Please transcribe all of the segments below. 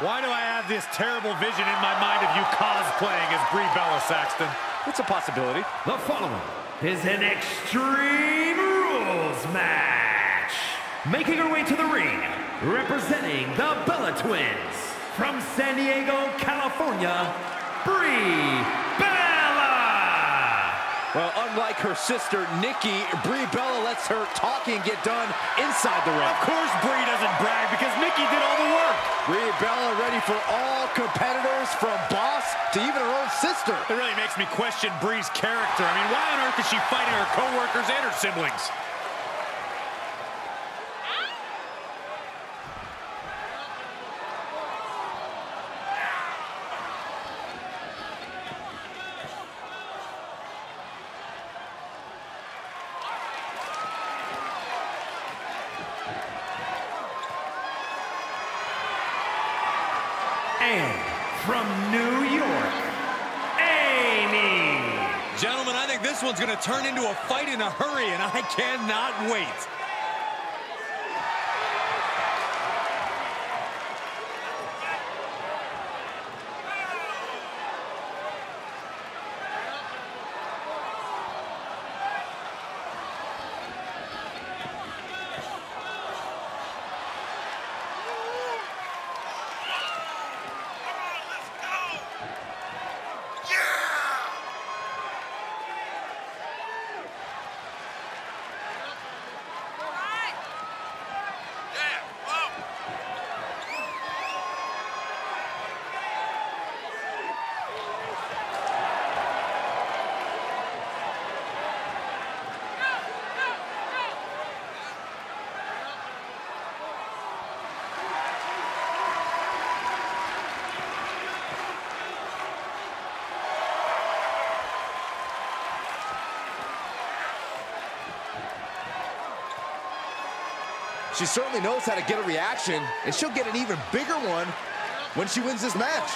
Why do I have this terrible vision in my mind of you cosplaying as Brie Bella, Saxton? It's a possibility. The following is an Extreme Rules match. Making her way to the ring, representing the Bella Twins, from San Diego, California, Brie Bella! Well, unlike her sister, Nikki, Brie Bella lets her talking get done inside the ring. Of course Brie doesn't brag because Nikki did all the work. Brie Bella ready for all competitors from boss to even her own sister. It really makes me question Brie's character. I mean, why on earth is she fighting her coworkers and her siblings? And from New York, Amy! Gentlemen, I think this one's going to turn into a fight in a hurry, and I cannot wait. She certainly knows how to get a reaction, and she'll get an even bigger one when she wins this match.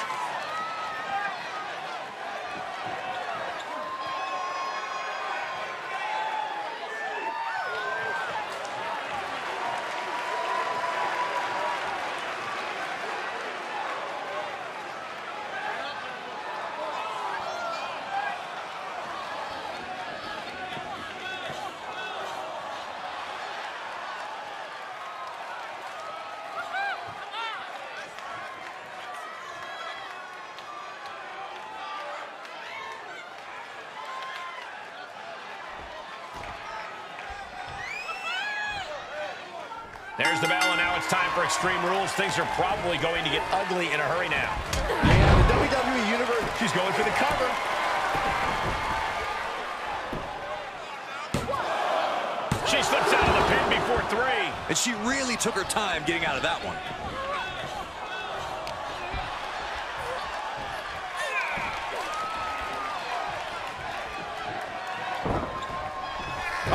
There's the bell, and now it's time for Extreme Rules. Things are probably going to get ugly in a hurry now. Yeah, the WWE Universe. She's going for the cover. She slips out of the pin before three. And she really took her time getting out of that one.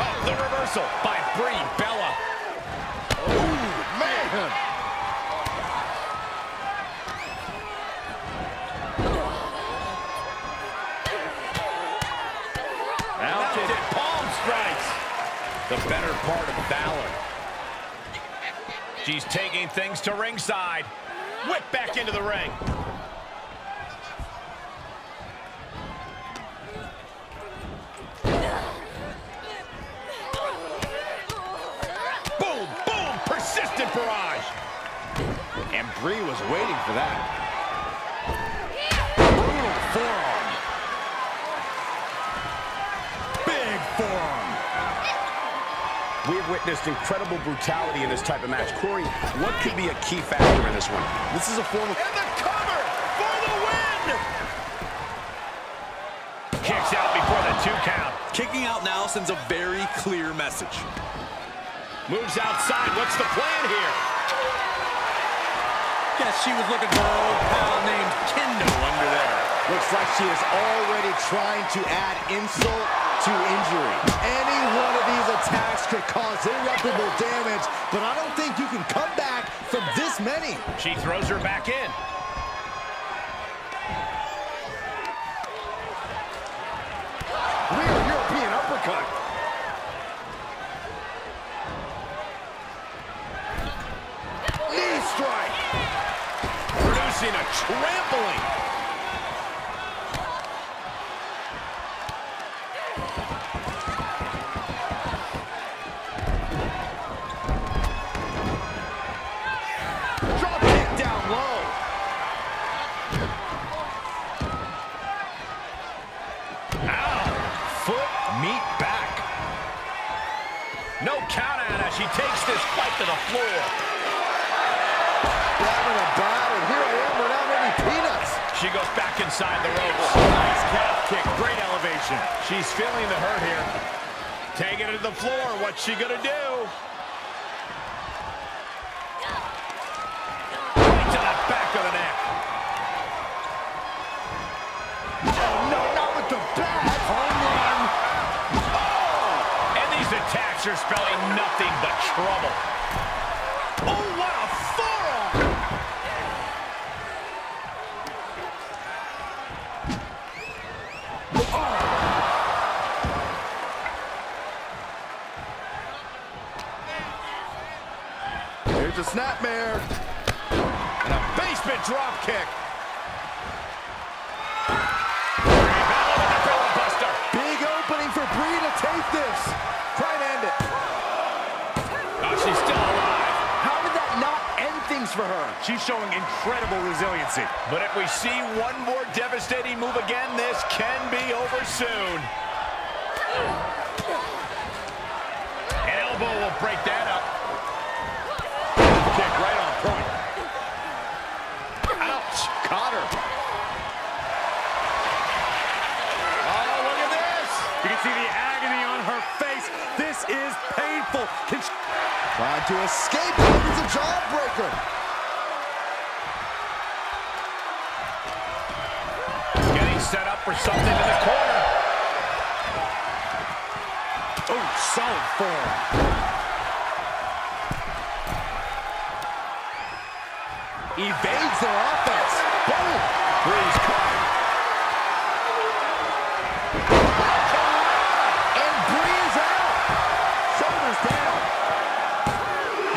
Oh, the reversal by Brie Bella. The better part of Valor. She's taking things to ringside. Whip back into the ring. Boom, boom, persistent barrage. And Brie was waiting for that. We've witnessed incredible brutality in this type of match. Corey, what could be a key factor in this one? This is a form of... And the cover for the win! Kicks out before the two count. Kicking out now sends a very clear message. Moves outside. What's the plan here? Guess she was looking for her old pal named Kendo under there. Looks like she is already trying to add insult to injury. Any one of these attacks could cause irreparable damage, but I don't think you can come back from this many. She throws her back in. The floor. Grabbing a bat, and here I am without any peanuts. She goes back inside the ropes. Nice calf kick. Great elevation. She's feeling the hurt here. Taking it to the floor. What's she gonna do? Right to the back of the neck. Oh, no, not with the bat. Home run. Oh! And these attacks are spelling nothing but trouble. For her? She's showing incredible resiliency. But if we see one more devastating move again, this can be over soon. An elbow will break that set up for something in the corner. Oh, solid form. Evades their offense. Oh, Boom. Brie's caught. And Brie is out. Shoulders down.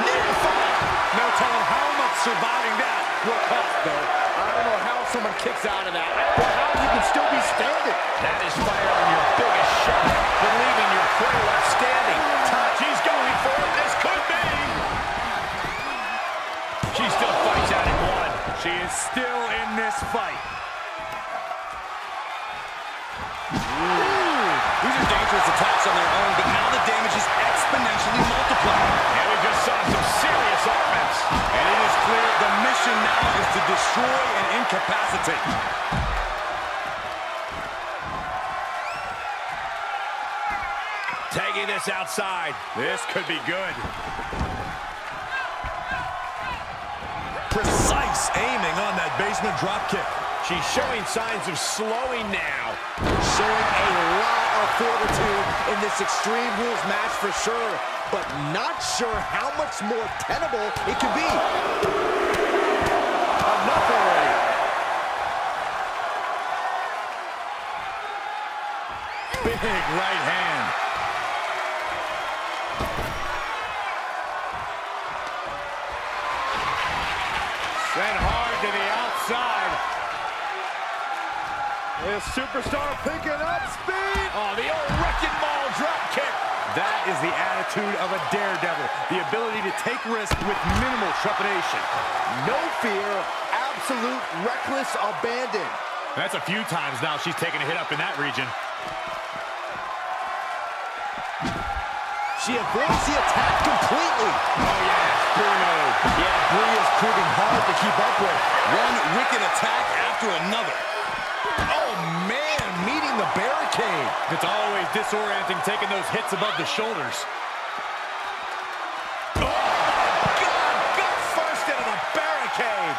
Near fall. No telling how much surviving that will cost, though. I don't know how someone kicks out of that. Or how you can still be standing. That is firing your biggest shot, but leaving your prey left standing. She's going for it. This could be. She still fights out in one. She is still in this fight. These are dangerous attacks on their own, but now the damage is exponentially multiplied. Saw some serious offense. And it is clear the mission now is to destroy and incapacitate. Taking this outside. This could be good. Precise aiming on that basement drop kick. She's showing signs of slowing now. Showing a lot of fortitude in this Extreme Rules match for sure, but not sure how much more tenable it can be. Enough already. Big right hand. Sent hard to the outside. This superstar picking up speed. Oh, the old That is the attitude of a daredevil. The ability to take risks with minimal trepidation. No fear, absolute reckless abandon. That's a few times now she's taken a hit up in that region. She avoids the attack completely. Oh, yeah. Bruno. Yeah, Brie is proving hard to keep up with. One wicked attack after another. Oh, man, meeting the barricade. It's always disorienting taking those hits above the shoulders. Oh, God, gut first into the barricade.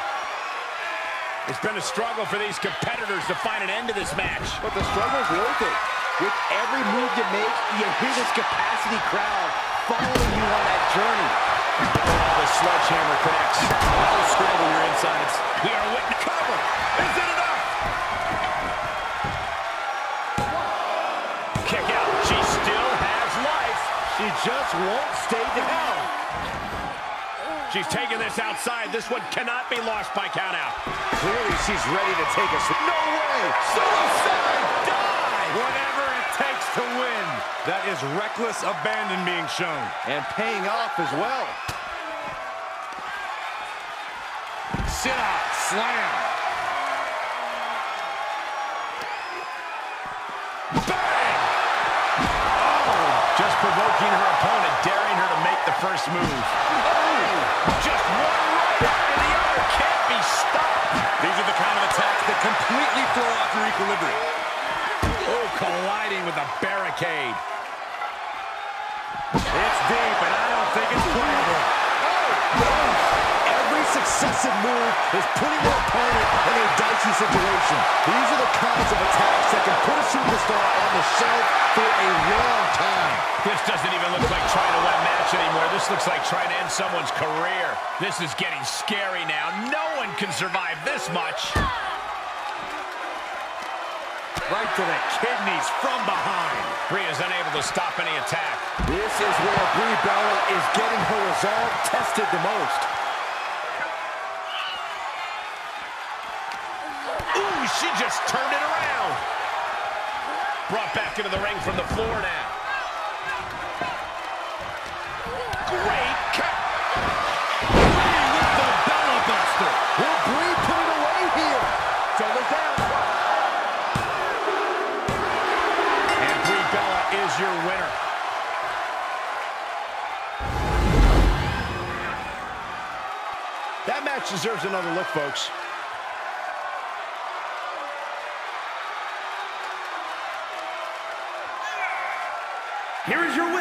It's been a struggle for these competitors to find an end to this match. But the struggle's worth it. With every move you make, you hear this capacity crowd following you on that journey. Oh, the sledgehammer connects. That'll scramble your insides. We are witness cover. Is it just won't stay down. She's taking this outside. This one cannot be lost by countout. Clearly, she's ready to take us. No way! Suicide dive! Whatever it takes to win. That is reckless abandon being shown. And paying off as well. Sit out, slam. First move. Oh, just one right after the other. Can't be stopped. These are the kind of attacks that completely throw off your equilibrium. Oh, colliding with a barricade. It's deep, and I don't think it's playable. Oh, every successive move is putting their opponent in a dicey situation. These are the kinds of attacks that can put a superstar on the shelf for a long time. This doesn't even look like trying to a match anymore. This looks like trying to end someone's career. This is getting scary now. No one can survive this much. Right to the kidneys from behind. Rhea's unable to stop any attack. This is where Brie Bella is getting her resolve tested the most. Ooh, she just turned it around. Brought back into the ring from the floor now. Great cut. Brie with the Bella Buster. Will Brie put it away here? Shoulders down. And Brie Bella is your winner. That match deserves another look, folks. Here is your